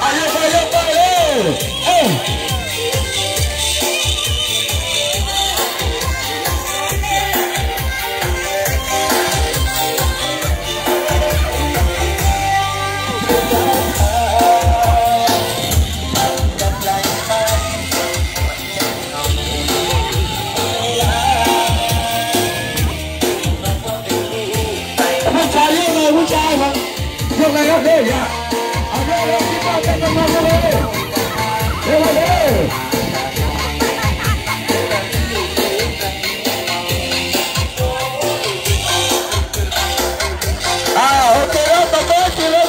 빨리 빨리 빨리 Catarina, o Java, joga a abelha. Abelha é que tá dentro que meu Eu olhei. Ah, ok, eu tô aqui, meu